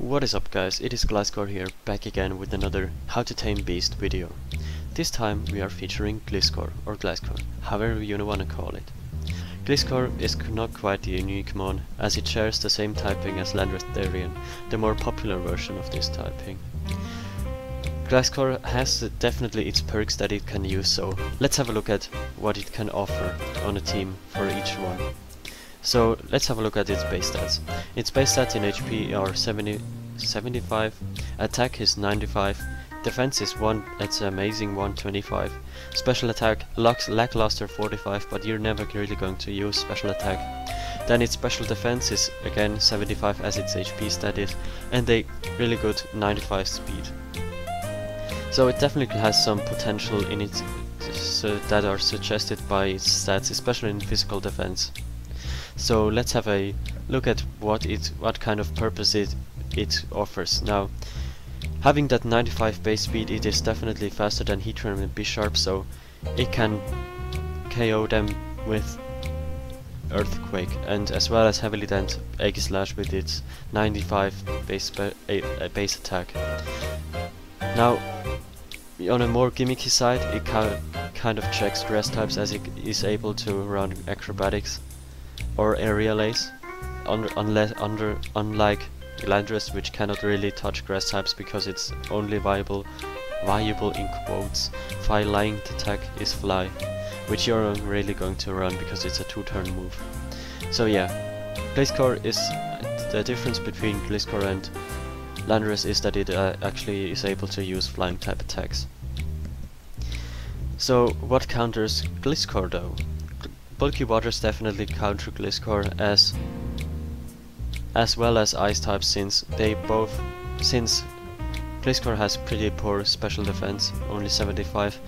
What is up guys, it is Glyzkore here, back again with another How to Tame Beast video. This time we are featuring Gliscor, or Gliscor, however you wanna call it. Gliscor is not quite a unique mon, as it shares the same typing as Landorus Therian, the more popular version of this typing. Gliscor has definitely its perks that it can use, so let's have a look at what it can offer on a team for each one. So let's have a look at its base stats. Its base stats in HP are 70, 75, attack is 95, defense is 1, it's amazing 125, special attack lacks lackluster 45 but you're never really going to use special attack. Then its special defense is again 75 as its HP stat is and a really good 95 speed. So it definitely has some potential in it so that are suggested by its stats, especially in physical defense. So let's have a look at what it what kind of purpose it it offers. Now having that 95 base speed it is definitely faster than Heatran and Bisharp so it can KO them with Earthquake and as well as heavily dent Aegislash with its 95 base, base attack. Now on a more gimmicky side it kind of checks grass types as it is able to run acrobatics or aerial ace, under, unless, under, unlike Landorus which cannot really touch grass types because it's only viable, viable in quotes, flying attack is fly, which you're really going to run because it's a two turn move. So yeah, Gliscor is, the difference between Gliscor and Landorus is that it uh, actually is able to use flying type attacks. So what counters Gliscor though? Bulky waters definitely counter Gliscor as as well as ice types since they both since Gliscor has pretty poor special defense, only 75,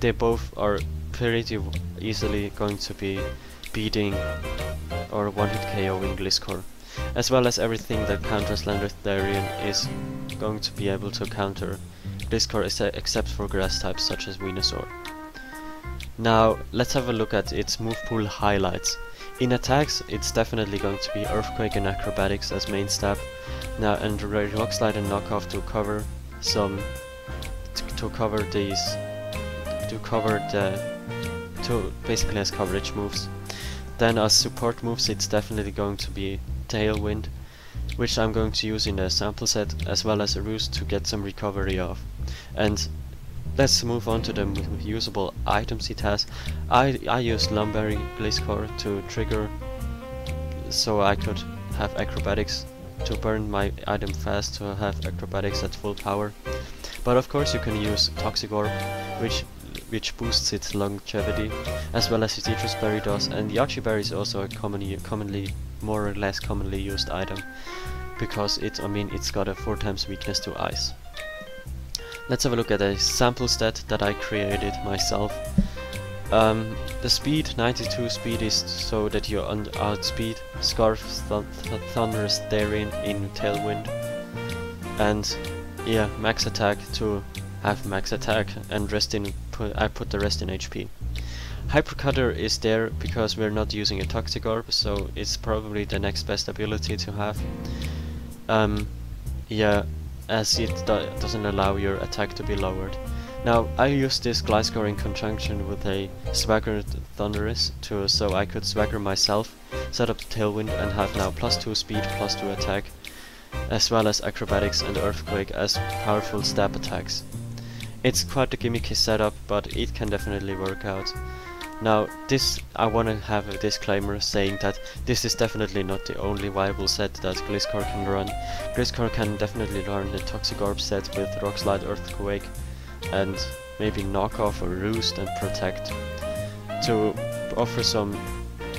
they both are pretty easily going to be beating or one-hit KOing Gliscor. As well as everything that counters Landorus Therian is going to be able to counter Gliscor except for grass types such as Venusaur. Now let's have a look at its move pool highlights. In attacks it's definitely going to be Earthquake and Acrobatics as main stab. Now and Rock Slide and Knockoff to cover some to cover these to cover the to basically as coverage moves. Then as support moves it's definitely going to be Tailwind which I'm going to use in the sample set as well as a roost to get some recovery off. And Let's move on to the usable items it has. I, I used Lum Berry Gliscor to trigger so I could have acrobatics to burn my item fast to have acrobatics at full power. But of course you can use Toxic Orb, which which boosts its longevity, as well as Sitrus Berry does, and the Yache Berry is also a commonly, commonly, more or less commonly used item, because it, I mean, it's got a 4 times weakness to ice. Let's have a look at a sample stat that I created myself. Um, the speed, 92 speed is so that you're outspeed Scarf th th Thundurus Therian in Tailwind. And yeah, max attack to have max attack and rest in I put the rest in HP. Hypercutter is there because we're not using a Toxic Orb, so it's probably the next best ability to have. Um, yeah, as it do doesn't allow your attack to be lowered. Now, I used this Gliscor in conjunction with a Swagger Thundurus to, so I could Swagger myself, set up the Tailwind and have now plus 2 speed, plus 2 attack, as well as Acrobatics and Earthquake as powerful stab attacks. It's quite a gimmicky setup, but it can definitely work out. Now, this I want to have a disclaimer saying that this is definitely not the only viable set that Gliscor can run. Gliscor can definitely run the Toxic Orb set with Rock Slide, Earthquake, and maybe Knockoff or Roost and Protect to offer some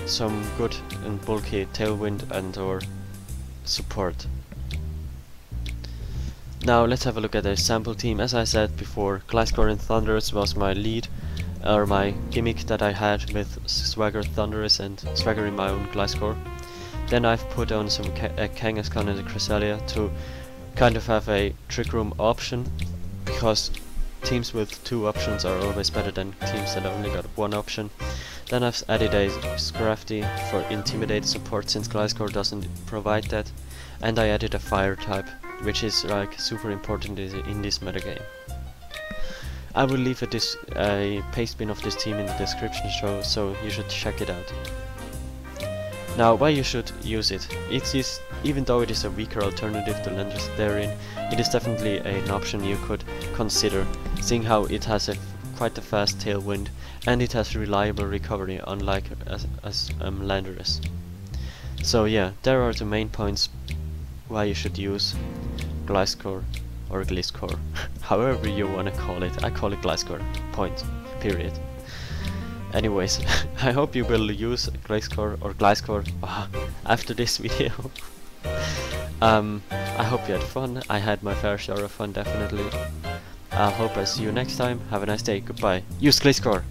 some good and bulky Tailwind and or support. Now let's have a look at the sample team. As I said before, Gliscor and Thundurus was my lead or my gimmick that I had with Swagger Thundurus and Swagger in my own Gliscor. Then I've put on some Ka uh, Kangaskhan and a Cresselia to kind of have a Trick Room option, because teams with two options are always better than teams that only got one option. Then I've added a Scrafty for Intimidate support since Gliscor doesn't provide that, and I added a Fire type which is like super important in in this metagame. I will leave a, dis a paste bin of this team in the description show, so you should check it out. Now, why you should use it? It is, even though it is a weaker alternative to Landorus Therian, it is definitely an option you could consider, seeing how it has a quite a fast tailwind and it has reliable recovery, unlike as, as um, Landorus. So yeah, there are the main points why you should use Gliscor or Gliscor, however you wanna call it. I call it Gliscor. Point. Period. Anyways, I hope you will use Gliscor or Gliscor uh, after this video. um, I hope you had fun. I had my fair share of fun, definitely. I hope I see you next time. Have a nice day. Goodbye. Use Gliscor!